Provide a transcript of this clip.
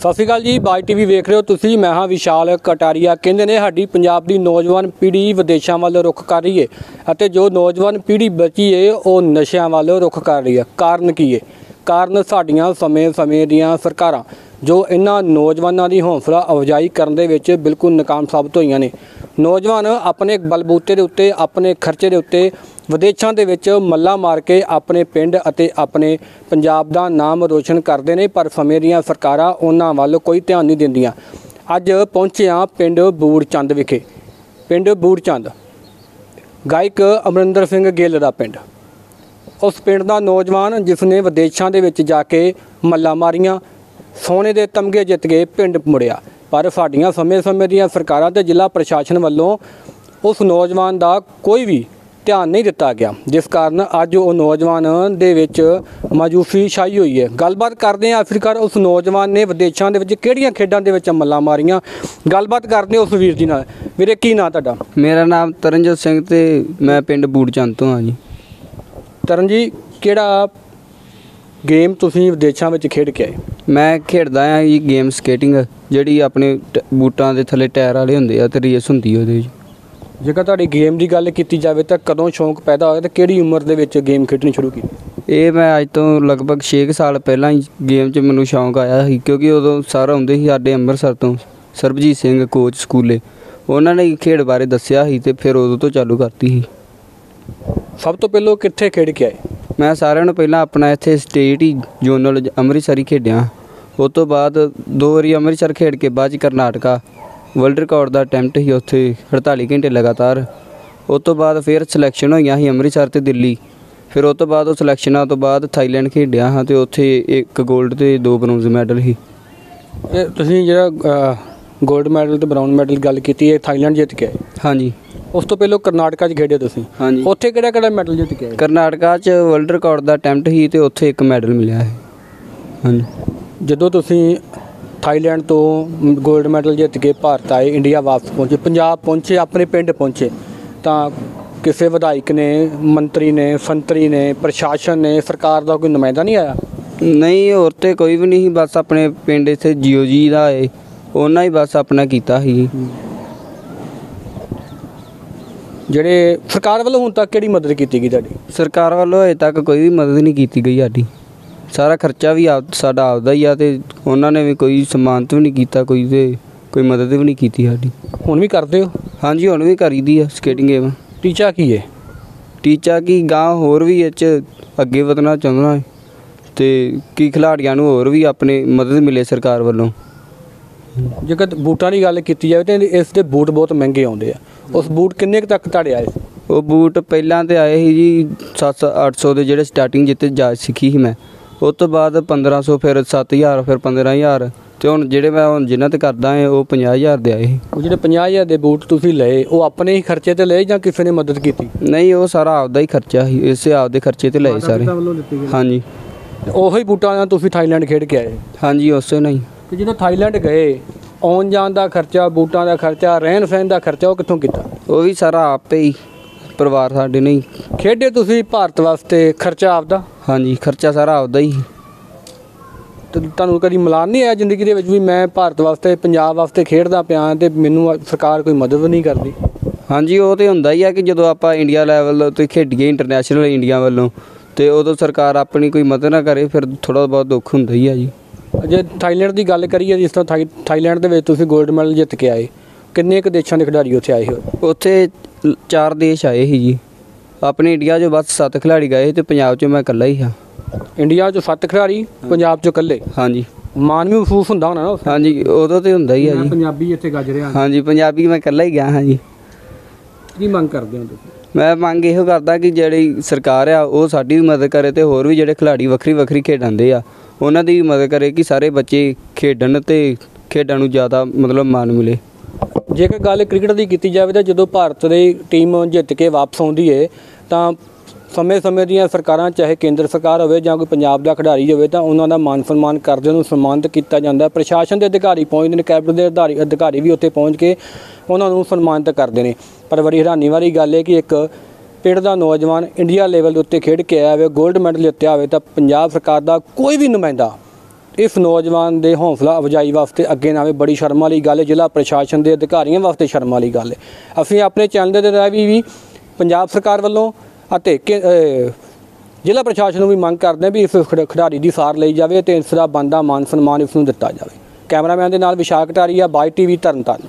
ਸਤਿ ਸ਼੍ਰੀ ਅਕਾਲ ਜੀ, ਬਾਈ ਟੀਵੀ ਵੇਖ ਰਹੇ ਹੋ ਤੁਸੀਂ, ਮੈਂ ਹਾਂ ਵਿਸ਼ਾਲ ਕਟਾਰੀਆ। ਕਹਿੰਦੇ ਨੇ ਸਾਡੀ ਪੰਜਾਬ ਦੀ ਨੌਜਵਾਨ ਪੀੜ੍ਹੀ ਵਿਦੇਸ਼ਾਂ ਵੱਲ ਰੁਖ ਕਰ ਰਹੀ ਏ ਅਤੇ ਜੋ ਨੌਜਵਾਨ ਪੀੜ੍ਹੀ ਬਚੀ ਏ, ਉਹ ਨਸ਼ਿਆਂ ਵੱਲ ਰੁਖ ਕਰ ਰਹੀ ਹੈ ਕਾਰਨ ਕੀ ਏ? ਕਾਰਨ ਸਾਡੀਆਂ ਸਮੇਂ-ਸਮੇਂ ਦੀਆਂ ਸਰਕਾਰਾਂ, ਜੋ ਇਹਨਾਂ ਨੌਜਵਾਨਾਂ ਦੀ ਹੌਸਲਾ ਅਫਜ਼ਾਈ ਕਰਨ ਦੇ ਵਿੱਚ ਬਿਲਕੁਲ ਨਾਕਾਮ ਸਾਬਤ ਹੋਈਆਂ ਨੇ। ਨੌਜਵਾਨ ਆਪਣੇ ਬਲਬੂਤੇ ਦੇ ਉੱਤੇ, ਆਪਣੇ ਖਰਚੇ ਦੇ ਉੱਤੇ ਵਿਦੇਸ਼ਾਂ ਦੇ ਵਿੱਚ ਮੱਲਾ ਮਾਰ ਕੇ ਆਪਣੇ ਪਿੰਡ ਅਤੇ ਆਪਣੇ ਪੰਜਾਬ ਦਾ ਨਾਮ ਰੋਸ਼ਨ ਕਰਦੇ ਨੇ, ਪਰ ਸਮੇਂ ਦੀਆਂ ਸਰਕਾਰਾਂ ਉਹਨਾਂ ਵੱਲ ਕੋਈ ਧਿਆਨ ਨਹੀਂ ਦਿੰਦੀਆਂ। ਅੱਜ ਪਹੁੰਚਿਆ ਪਿੰਡ ਬੂੜਚੰਦ ਵਿਖੇ। ਪਿੰਡ ਬੂੜਚੰਦ। ਗਾਇਕ ਅਮਰਿੰਦਰ ਸਿੰਘ ਗਿੱਲ ਦਾ ਪਿੰਡ। ਉਸ ਪਿੰਡ ਦਾ ਨੌਜਵਾਨ ਜਿਸ ਨੇ ਵਿਦੇਸ਼ਾਂ ਦੇ ਵਿੱਚ ਜਾ ਕੇ ਮੱਲਾ ਮਾਰੀਆਂ, ਸੋਨੇ ਦੇ ਤਮਗੇ ਜਿੱਤ ਕੇ ਪਿੰਡ ਮੁੜਿਆ। ਪਰ ਸਾਡੀਆਂ ਸਮੇਂ-ਸਮੇਂ ਦੀਆਂ ਸਰਕਾਰਾਂ ਤੇ ਜ਼ਿਲ੍ਹਾ ਪ੍ਰਸ਼ਾਸਨ ਵੱਲੋਂ ਉਸ ਨੌਜਵਾਨ ਦਾ ਕੋਈ ਵੀ ਧਿਆਨ ਨਹੀਂ ਦਿੱਤਾ ਗਿਆ ਜਿਸ ਕਾਰਨ ਅੱਜ ਉਹ ਨੌਜਵਾਨ ਦੇ ਵਿੱਚ ਮਾਜੂਸੀ ਛਾਈ ਹੋਈ ਹੈ। ਗੱਲਬਾਤ ਕਰਦੇ ਹਾਂ ਆਖਿਰਕਾਰ ਉਸ ਨੌਜਵਾਨ ਨੇ ਵਿਦੇਸ਼ਾਂ ਦੇ ਵਿੱਚ ਕਿਹੜੀਆਂ ਖੇਡਾਂ ਦੇ ਵਿੱਚ ਮੱਲਾ ਮਾਰੀਆਂ? ਗੱਲਬਾਤ ਕਰਦੇ ਉਸ ਵੀਰ ਜੀ ਨਾਲ। ਵੀਰੇ ਕੀ ਨਾਂ ਤੁਹਾਡਾ? ਮੇਰਾ ਨਾਮ ਤਰਨਜੋਤ ਸਿੰਘ ਤੇ ਮੈਂ ਪਿੰਡ ਬੂੜਚੰਦ ਤੋਂ ਹਾਂ ਜੀ। ਤਰਨ ਜੀ ਕਿਹੜਾ ਗੇਮ ਤੁਸੀਂ ਵਿਦੇਸ਼ਾਂ ਵਿੱਚ ਖੇਡ ਕੇ ਆਏ? ਮੈਂ ਖੇਡਦਾ ਹਾਂ ਜੀ ਗੇਮ ਸਕੇਟਿੰਗ ਜਿਹੜੀ ਆਪਣੇ ਟ- ਬੂਟਾਂ ਦੇ ਥੱਲੇ ਟਾਇਰ ਵਾਲੇ ਹੁੰਦੇ ਆ ਤੇ ਰੇਸ ਹੁੰਦੀ ਆ ਉਹਦੇ ਵਿੱਚ। ਜੇਕਰ ਤੁਹਾਡੀ ਗੇਮ ਦੀ ਗੱਲ ਕੀਤੀ ਜਾਵੇ ਤਾਂ ਕਦੋਂ ਸ਼ੌਂਕ ਪੈਦਾ ਹੋਇਆ ਤੇ ਕਿਹੜੀ ਉਮਰ ਦੇ ਵਿੱਚ ਗੇਮ ਖੇਡਣੀ ਸ਼ੁਰੂ ਕੀਤੀ? ਇਹ ਮੈਂ ਅੱਜ ਤੋਂ ਲਗਭਗ 6 ਸਾਲ ਪਹਿਲਾਂ ਹੀ ਗੇਮ 'ਚ ਮੈਨੂੰ ਸ਼ੌਂਕ ਆਇਆ ਸੀ ਕਿਉਂਕਿ ਉਦੋਂ ਸਰ ਆਉਂਦੇ ਸੀ ਸਾਡੇ ਅੰਮ੍ਰਿਤਸਰ ਤੋਂ ਸਰਬਜੀਤ ਸਿੰਘ ਕੋਚ ਸਕੂਲੇ। ਉਹਨਾਂ ਨੇ ਖੇਡ ਬਾਰੇ ਦੱਸਿਆ ਸੀ ਤੇ ਫਿਰ ਉਦੋਂ ਤੋਂ ਚਾਲੂ ਕਰਤੀ ਸੀ। ਸਭ ਤੋਂ ਪਹਿਲਾਂ ਕਿੱਥੇ ਖੇਡ ਕੇ ਆਏ? ਮੈਂ ਸਾਰਿਆਂ ਨੂੰ ਪਹਿਲਾਂ ਆਪਣਾ ਇੱਥੇ ਸਟੇਟ ਹੀ ਜੋਨਲ ਅੰਮ੍ਰਿਤਸਰ ਹੀ ਖੇਡਿਆ। ਉਸ ਤੋਂ ਬਾਅਦ ਦੋ ਵਾਰੀ ਅੰਮ੍ਰਿਤਸਰ ਖੇਡ ਕੇ ਬਾਅਦ 'ਚ ਕਰਨਾਟਕਾ। ਵਰਲਡ ਰਿਕਾਰਡ ਦਾ ਅਟੈਂਪਟ ਸੀ ਉੱਥੇ 48 ਘੰਟੇ ਲਗਾਤਾਰ। ਉਸ ਤੋਂ ਬਾਅਦ ਫਿਰ ਸਿਲੈਕਸ਼ਨ ਹੋਈਆਂ ਸੀ ਅੰਮ੍ਰਿਤਸਰ ਤੇ ਦਿੱਲੀ। ਫਿਰ ਉਸ ਤੋਂ ਬਾਅਦ ਉਹ ਸਿਲੈਕਸ਼ਨਾਂ ਤੋਂ ਬਾਅਦ ਥਾਈਲੈਂਡ ਖੇਡਿਆ ਹਾਂ ਤੇ ਉੱਥੇ ਇੱਕ 골ਡ ਤੇ ਦੋ ਬ੍ਰੌਂਜ਼ ਮੈਡਲ ਸੀ। ਇਹ ਤੁਸੀਂ ਜਿਹੜਾ 골ਡ ਮੈਡਲ ਤੇ ਬ੍ਰਾਊਨ ਮੈਡਲ ਗੱਲ ਕੀਤੀ ਇਹ ਥਾਈਲੈਂਡ ਜਿੱਤ ਕੇ। ਆਏ ਹਾਂਜੀ। ਉਸ ਤੋਂ ਪਹਿਲਾਂ ਕਰਨਾਟਕਾ 'ਚ ਖੇਡੇ ਤੁਸੀਂ? ਹਾਂਜੀ। ਉੱਥੇ ਕਿਹੜਾ ਕਿਹੜਾ ਮੈਡਲ ਜਿੱਤ ਕੇ ਆਏ? ਕਰਨਾਟਕਾ 'ਚ ਵਰਲਡ ਰਿਕਾਰਡ ਦਾ ਅਟੈਂਪਟ ਸੀ ਤੇ ਉੱਥੇ ਇੱਕ ਮੈਡਲ ਮਿਲਿਆ ਹੈ। ਹਾਂਜੀ। ਜਦੋਂ ਤੁਸੀਂ ਥਾਈਲੈਂਡ ਤੋਂ 골ਡ ਮੈਡਲ ਜਿੱਤ ਕੇ ਭਾਰਤ ਆਏ ਇੰਡੀਆ ਵਾਪਸ ਪਹੁੰਚੇ ਪੰਜਾਬ ਪਹੁੰਚੇ ਆਪਣੇ ਪਿੰਡ ਪਹੁੰਚੇ ਤਾਂ ਕਿਸੇ ਵਿਧਾਇਕ ਨੇ ਮੰਤਰੀ ਨੇ ਸੰਤਰੀ ਨੇ ਪ੍ਰਸ਼ਾਸਨ ਨੇ ਸਰਕਾਰ ਦਾ ਕੋਈ ਨੁਮਾਇੰਦਾ ਨਹੀਂ ਆਇਆ? ਨਹੀਂ ਹੋਰ ਤੇ ਕੋਈ ਵੀ ਨਹੀਂ ਸੀ ਬਸ ਆਪਣੇ ਪਿੰਡ ਇੱਥੇ ਜੀਓ ਜੀ ਦਾ ਏ। ਉਹਨਾਂ ਹੀ ਬਸ ਆਪਣਾ ਕੀਤਾ ਸੀ। ਜਿਹੜੇ ਸਰਕਾਰ ਵੱਲੋਂ ਹੁਣ ਤੱਕ ਕਿਹੜੀ ਮਦਦ ਕੀਤੀ ਗਈ ਤੁਹਾਡੀ? ਸਰਕਾਰ ਵੱਲੋਂ ਅਜੇ ਤੱਕ ਕੋਈ ਵੀ ਮਦਦ ਨਹੀਂ ਕੀਤੀ ਗਈ ਸਾਡੀ। ਸਾਰਾ ਖਰਚਾ ਵੀ ਆਪ ਸਾਡਾ ਆਪਦਾ ਹੀ ਆ ਤੇ ਉਹਨਾਂ ਨੇ ਵੀ ਕੋਈ ਸਮਾਨਤ ਵੀ ਨਹੀਂ ਕੀਤਾ ਕੋਈ ਤੇ ਕੋਈ ਮਦਦ ਵੀ ਨਹੀਂ ਕੀਤੀ ਸਾਡੀ। ਹੁਣ ਵੀ ਕਰਦੇ ਹੋ? ਹਾਂਜੀ ਹੁਣ ਵੀ ਕਰੀਦੀ ਆ ਸਕੇਟਿੰਗ ਗੇਮ ਟੀਚਾ ਕੀ ਹੈ ਟੀਚਾ ਕੀ ਗਾਂ ਹੋਰ ਵੀ ਇਹ 'ਚ ਅੱਗੇ ਵਧਣਾ ਚਾਹੁੰਦਾ ਹੈ ਤੇ ਕੀ ਖਿਡਾਰੀਆਂ ਨੂੰ ਹੋਰ ਵੀ ਆਪਣੇ ਮਦਦ ਮਿਲੇ ਸਰਕਾਰ ਵੱਲੋਂ? ਜੇਕਰ ਬੂਟਾਂ ਦੀ ਗੱਲ ਕੀਤੀ ਜਾਵੇ ਤਾਂ ਇਸ ਦੇ ਬੂਟ ਬਹੁਤ ਮਹਿੰਗੇ ਆਉਂਦੇ ਆ। ਉਸ ਬੂਟ ਕਿੰਨੇ ਕੁ ਤੱਕ ਤੁਹਾਡੇ ਆਏ ਉਹ ਬੂਟ ਪਹਿਲਾਂ ਤੇ ਆਏ ਸੀ ਜੀ 700 800 ਦੇ ਜਿਹੜੇ ਸਟਾਰਟਿੰਗ ਜਿੱਤੇ ਜਾ ਸਿੱਖੀ ਸੀ ਮੈਂ। ਉਸ ਤੋਂ ਬਾਅਦ 1500 ਫਿਰ 7000 ਫਿਰ 15000 ਤੇ ਹੁਣ ਜਿਹੜੇ ਮੈਂ ਹੁਣ ਜਿਨ੍ਹਾਂ ਤੇ ਕਰਦਾ ਹਾਂ ਉਹ 50000 ਦੇ ਆਏ ਸੀ। ਉਹ ਜਿਹੜੇ 50000 ਦੇ ਬੂਟ ਤੁਸੀਂ ਲਏ ਉਹ ਆਪਣੇ ਹੀ ਖਰਚੇ ਤੇ ਲਏ ਜਾਂ ਕਿਸੇ ਨੇ ਮਦਦ ਕੀਤੀ? ਨਹੀਂ ਉਹ ਸਾਰਾ ਆਪਦਾ ਹੀ ਖਰਚਾ ਸੀ ਇਸੇ ਆਪਦੇ ਖਰਚੇ ਤੇ ਲਏ ਸਾਰੇ। ਹਾਂਜੀ। ਉਹੀ ਬੂਟਾਂ ਨਾਲ ਤੁਸੀਂ ਥਾਈਲੈਂਡ ਖੇਡ ਕੇ ਆਏ? ਹਾਂਜੀ ਉਸੇ ਨਾਲ ਤੇ ਜਦੋਂ ਥਾਈਲੈਂਡ ਗਏ ਆਉਣ ਜਾਣ ਦਾ ਖਰਚਾ ਬੂਟਾਂ ਦਾ ਖਰਚਾ ਰਹਿਣ ਸਹਿਣ ਦਾ ਖਰਚਾ ਉਹ ਕਿੱਥੋਂ ਕੀਤਾ? ਉਹ ਵੀ ਸਾਰਾ ਆਪੇ ਹੀ ਪਰਿਵਾਰ ਸਾਡੇ ਨੇ ਹੀ। ਖੇਡੇ ਤੁਸੀਂ ਭਾਰਤ ਵਾਸਤੇ ਖਰਚਾ ਆਪਦਾ? ਹਾਂਜੀ ਖਰਚਾ ਸਾਰਾ ਆਪਦਾ ਹੀ। ਤੇ ਤੁਹਾਨੂੰ ਕਦੀ ਮਲਾਨ ਨਹੀਂ ਆਇਆ ਜ਼ਿੰਦਗੀ ਦੇ ਵਿੱਚ ਵੀ ਮੈਂ ਭਾਰਤ ਵਾਸਤੇ ਪੰਜਾਬ ਵਾਸਤੇ ਖੇਡਦਾ ਪਿਆ ਤੇ ਮੈਨੂੰ ਸਰਕਾਰ ਕੋਈ ਮਦਦ ਨਹੀਂ ਕਰਦੀ? ਹਾਂਜੀ ਉਹ ਤੇ ਹੁੰਦਾ ਹੀ ਆ ਕਿ ਜਦੋਂ ਆਪਾਂ ਇੰਡੀਆ ਲੈਵਲ ਤੇ ਖੇਡੀਏ ਇੰਟਰਨੈਸ਼ਨਲ ਇੰਡੀਆ ਵੱਲੋਂ ਤੇ ਉਦੋਂ ਸਰਕਾਰ ਆਪਣੀ ਕੋਈ ਮਦਦ ਨਾ ਕਰੇ ਫਿਰ ਥੋੜਾ ਬਹੁਤ ਦੁੱਖ ਹੁੰਦਾ ਹੀ ਆ ਜੀ। ਜੇ ਥਾਈਲੈਂਡ ਦੀ ਗੱਲ ਕਰੀਏ ਜਿਸ ਤਰ੍ਹਾਂ ਥਾਈ- ਥਾਈਲੈਂਡ ਦੇ ਵਿੱਚ ਤੁਸੀਂ 골ਡ ਮੈਡਲ ਜਿੱਤ ਕੇ ਆਏ ਕਿੰਨੇ ਕੁ ਦੇਸ਼ਾਂ ਦੇ ਖਿਡਾਰੀ ਉੱਥੇ ਆਏ ਹੋਏ? ਉੱਥੇ ਚਾਰ ਦੇਸ਼ ਆਏ ਸੀ ਜੀ। ਆਪਣੇ ਇੰਡੀਆ 'ਚੋਂ ਬਸ ਸੱਤ ਖਿਡਾਰੀ ਗਏ ਸੀ ਤੇ ਪੰਜਾਬ 'ਚੋਂ ਮੈਂ ਇਕੱਲਾ ਹੀ ਹਾਂ। ਇੰਡੀਆ 'ਚੋਂ ਸੱਤ ਖਿਡਾਰੀ ਪੰਜਾਬ 'ਚੋਂ ਇਕੱਲੇ? ਹਾਂਜੀ। ਮਾਣ ਵੀ ਮਹਿਸੂਸ ਹੁੰਦਾ ਹੋਣਾ ਨਾ। ਹਾਂਜੀ ਉਦੋਂ ਤੇ ਹੁੰਦਾ ਹੀ ਆ ਮੈਂ ਜੀ ਪੰਜਾਬੀ ਇੱਥੇ ਗੱਜ ਰਿਹਾ। ਹਾਂਜੀ ਪੰਜਾਬੀ ਮੈਂ ਇਕੱਲਾ ਹੀ ਗਿਆ ਹਾਂ ਜੀ। ਕੀ ਮੰਗ ਕਰਦੇ ਹੋ ਤੁਸੀਂ? ਮੈਂ ਮੰਗ ਇਹੋ ਕਰਦਾ ਕਿ ਜਿਹੜੀ ਸਰਕਾਰ ਆ, ਉਹ ਸਾਡੀ ਵੀ ਮਦਦ ਕਰੇ ਤੇ ਹੋਰ ਵੀ ਜਿਹੜੇ ਖਿਡਾਰੀ ਵੱਖਰੀ ਵੱਖਰੀ ਖੇਡਾਂਦੇ ਆ, ਉਹਨਾਂ ਦੀ ਵੀ ਮਦਦ ਕਰੇ ਕਿ ਸਾਰੇ ਬੱਚੇ ਖੇਡਣ ਤੇ ਖੇਡਾਂ ਨੂੰ ਜ਼ਿਆਦਾ ਮਤਲਬ ਮਾਣ ਮਿਲੇ। ਜੇਕਰ ਗੱਲ ਕ੍ਰਿਕਟ ਦੀ ਕੀਤੀ ਜਾਵੇ ਤਾਂ ਜਦੋਂ ਭਾਰਤ ਦੀ ਟੀਮ ਜਿੱਤ ਕੇ ਵਾਪਸ ਆਉਂਦੀ ਏ, ਤਾਂ ਸਮੇਂ-ਸਮੇਂ ਦੀਆਂ ਸਰਕਾਰਾਂ, ਚਾਹੇ ਕੇਂਦਰ ਸਰਕਾਰ ਹੋਵੇ ਜਾਂ ਕੋਈ ਪੰਜਾਬ ਦਾ ਖਿਡਾਰੀ ਹੋਵੇ, ਤਾਂ ਉਹਨਾਂ ਦਾ ਮਾਨ ਸਨਮਾਨ ਕਰਦੇ ਉਹਨੂੰ ਸਨਮਾਨਿਤ ਕੀਤਾ ਜਾਂਦਾ ਹੈ। ਪ੍ਰਸ਼ਾਸਨ ਦੇ ਅਧਿਕਾਰੀ ਪਹੁੰਚਦੇ ਨੇ, ਕੈਬਨਿਟ ਦੇ ਅਧਿਕਾਰੀ ਅਧਿਕਾਰੀ ਵੀ ਉੱਥੇ ਪਹੁੰਚ ਕੇ ਉਹਨਾਂ ਨੂੰ ਸਨਮਾਨਿਤ ਕਰਦੇ ਨੇ। ਪਰ ਬੜੀ ਹੈਰਾਨੀ ਵਾਲੀ ਗੱਲ ਹੈ ਕਿ ਇੱਕ ਪਿੰਡ ਦਾ ਨੌਜਵਾਨ ਇੰਡੀਆ ਲੈਵਲ ਦੇ ਉੱਤੇ ਖੇਡ ਕੇ ਆਇਆ ਹੋਵੇ 골ਡ ਮੈਡਲ ਜਿੱਤਿਆ ਹੋਵੇ, ਤਾਂ ਪੰਜਾਬ ਸਰਕਾਰ ਦਾ ਕੋਈ ਵੀ ਨੁਮਾਇੰਦਾ ਇਸ ਨੌਜਵਾਨ ਦੇ ਹੌਸਲਾ, ਅਫਜਾਈ ਵਾਸਤੇ ਅੱਗੇ ਨਾ ਆਵੇ ਬੜੀ ਸ਼ਰਮ ਵਾਲੀ ਗੱਲ ਹੈ। ਜ਼ਿਲ੍ਹਾ ਪ੍ਰਸ਼ਾਸਨ ਦੇ ਅਧਿਕਾਰੀਆਂ ਵਾਸਤੇ ਸ਼ਰਮ ਵਾਲੀ ਗੱਲ ਹੈ। ਅਸੀਂ ਆਪਣੇ ਚੈਨਲ ਦੇ ਰਾਹੀਂ ਵੀ ਪੰਜਾਬ ਸਰਕਾਰ ਵੱਲੋਂ ਅਤੇ ਕੇ- ਜ਼ਿਲ੍ਹਾ ਪ੍ਰਸ਼ਾਸਨ ਨੂੰ ਵੀ ਮੰਗ ਕਰਦੇ ਹਾਂ ਵੀ ਇਸ ਖਿਡਾਰੀ ਦੀ ਸਾਰ ਲਈ ਜਾਵੇ ਤੇ ਇਸ ਦਾ ਬੰਦਾ ਮਾਨ ਸਨਮਾਨ ਇਸ ਨੂੰ ਦਿੱਤਾ ਜਾਵੇ। ਕੈਮਰਾਮੈਨ ਦੇ ਨਾਲ ਵਿਸ਼ਾਖ ਕਟਾਰੀਆ, ਬਾਈ ਟੀਵੀ, ਤਰਨਤਾਰਨ।